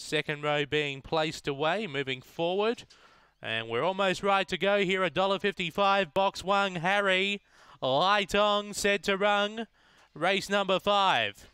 Second row being placed away, moving forward. And we're almost right to go here. $1.55, box one, Harry. Light on, set to run. Race number five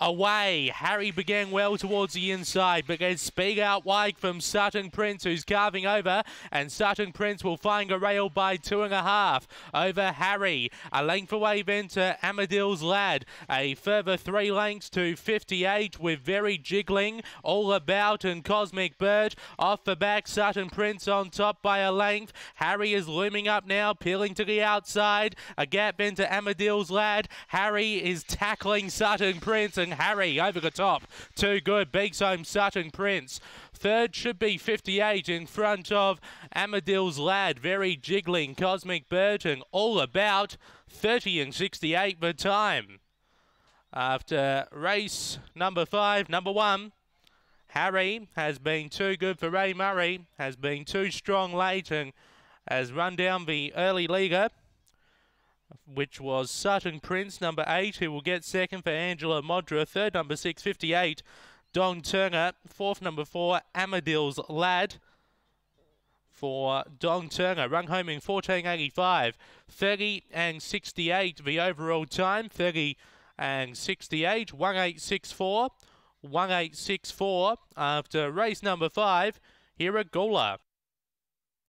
away. Harry began well towards the inside, but gets speed out wide from Sutton Prince, who's carving over, and Sutton Prince will find a rail by two and a half over Harry. A length away then to Amadil's Lad. A further three lengths to 58 with very jiggling all about and Cosmic Bird off the back. Sutton Prince on top by a length. Harry is looming up now, peeling to the outside. A gap into Amadil's Lad. Harry is tackling Sutton Prince Harry over the top. Too good. Beaks home Sutton Prince. Third should be 58 in front of Amadil's Lad. Very jiggling. Cosmic Burton all about 30 and 68 the time. After race number five, number one, Harry has been too good for Ray Murray, has been too strong late and has run down the early leaguer which was Sutton Prince, number eight, who will get second for Angela Modra. Third, number six, 58, Dong Turner. Fourth, number four, Amadil's Lad for Dong Turner. Run home in 14.85. 30 and 68, the overall time. 30 and 68, 1864. 1864 after race number five here at Gawler.